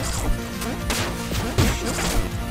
Oh, oh,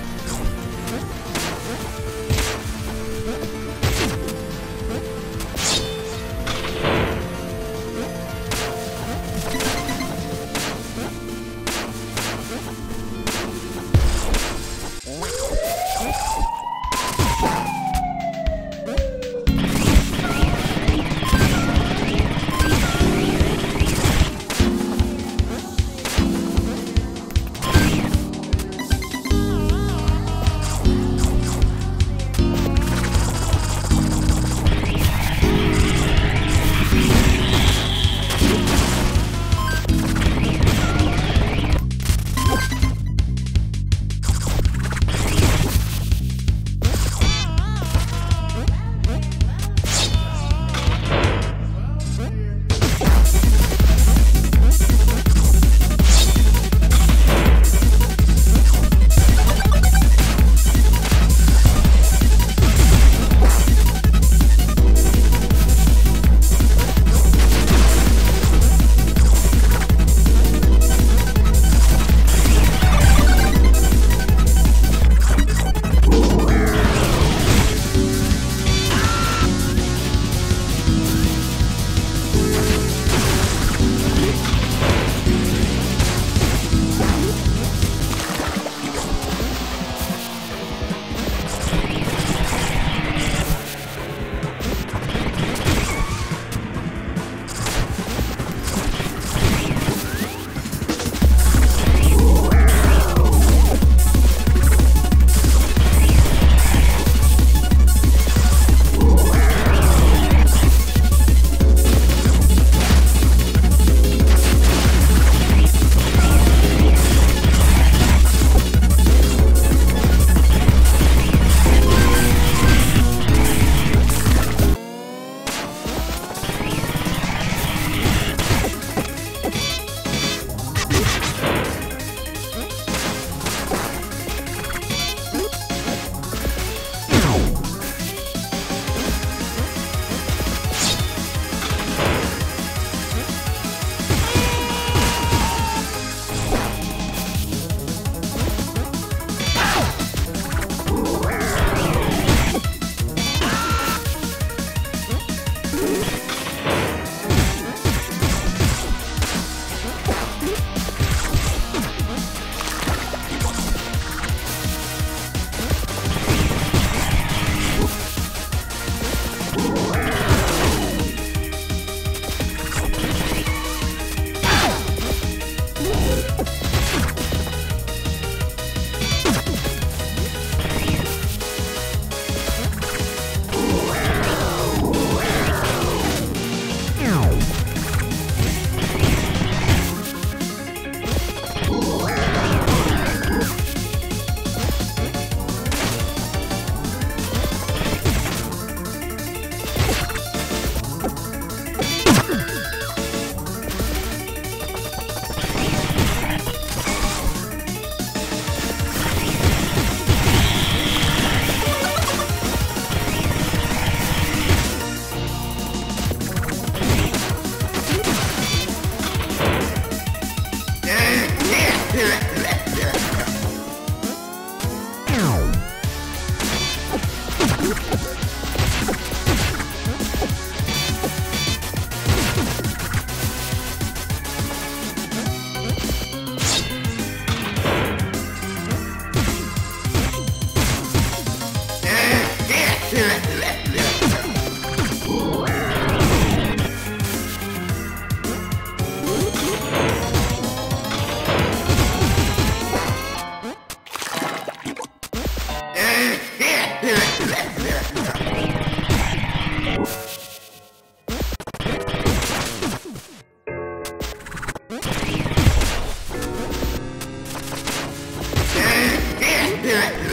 that.